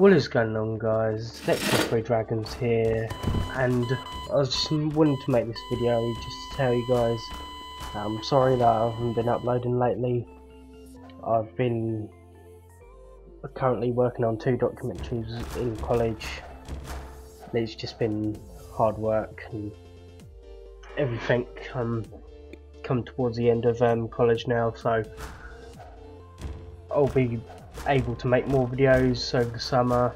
What is going on guys, XR3 Dragons here. And I just wanting to make this video just to tell you guys I'm sorry that I haven't been uploading lately. I've been currently working on two documentaries in college. It's just been hard work and everything um, come towards the end of um, college now so I'll be able to make more videos over the summer.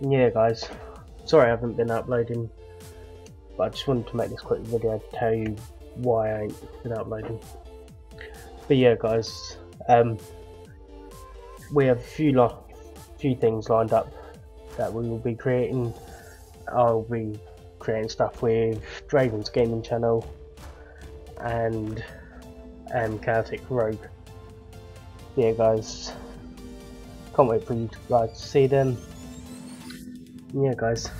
Yeah guys, sorry I haven't been uploading, but I just wanted to make this quick video to tell you why I ain't been uploading. But yeah guys, um, we have a few, few things lined up that we will be creating. I'll be creating stuff with Draven's Gaming Channel and um, Chaotic Rogue yeah guys. Can't wait for you guys to see them. Yeah guys.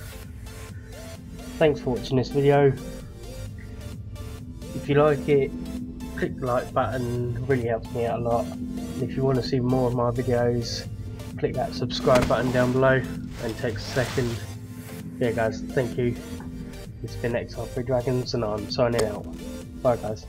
Thanks for watching this video. If you like it click the like button. Really helps me out a lot. And if you want to see more of my videos click that subscribe button down below and takes a second. Yeah guys. Thank you. It's been XR3 Dragons and I'm signing out. Bye guys